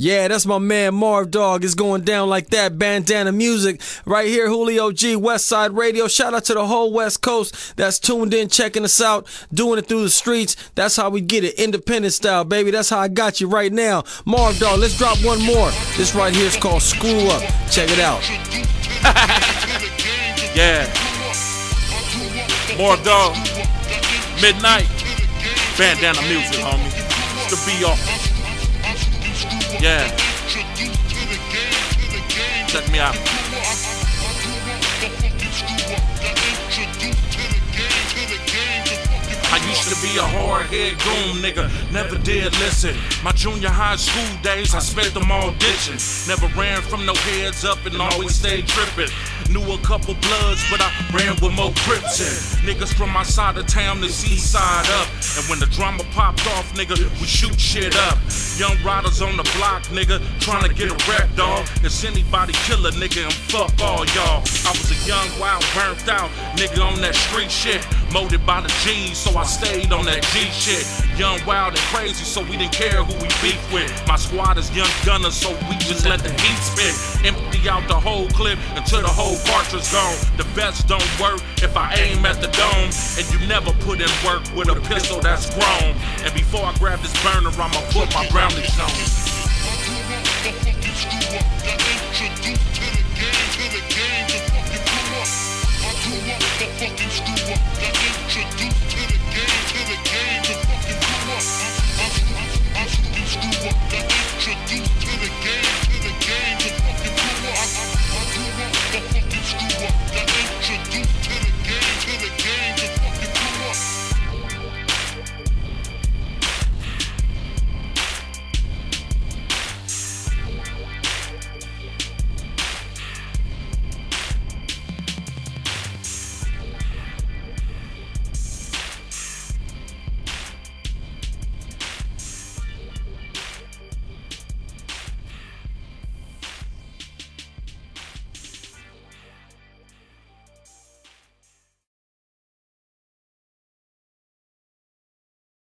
Yeah, that's my man Marv Dogg. It's going down like that. Bandana Muzik right here, Julio G, Westside Radio. Shout out to the whole West Coast that's tuned in, checking us out, doing it through the streets. That's how we get it, independent style, baby. That's how I got you right now. Marv Dogg, let's drop one more. This right here is called Screw Up. Check it out. yeah. Marv Dogg. Midnite. Bandana Muzik, homie. It's the be off. Yeah. Check me out. I used to be a hard head goon, nigga. Never did listen. My junior high school days, I spent them all ditching. Never ran from no heads up and always stayed tripping. Knew a couple bloods, but I ran with more crips in. Niggas from my side of town, the seaside side up. And when the drama popped off, nigga, we shoot shit up. Young riders on the block, nigga, trying to get a rep, dog. It's anybody kill a nigga and fuck all y'all. I was a young, wild, burnt out nigga on that street shit. Molded by the G's, so I stayed on that G shit. Young, wild, and crazy, so we didn't care who we beef with. My squad is young gunners, so we just let the heat spit. Empty out the whole clip until the whole cartridge gone. The best don't work if I aim at the dome. And you never put in work with a pistol that's grown. And before I grab this burner, I'ma put my brownies on.